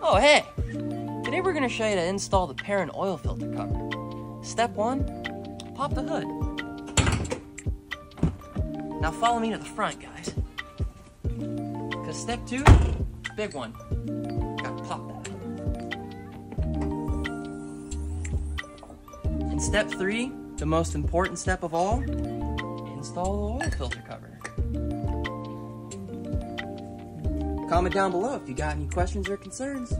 Oh, hey! Today we're gonna show you how to install the PERRIN oil filter cover. Step one, pop the hood. Now follow me to the front, guys. Cause step two, big one. Gotta pop that. And step three, the most important step of all, install the oil filter cover. Comment down below if you got any questions or concerns.